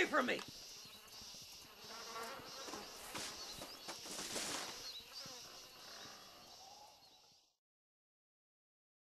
away from me!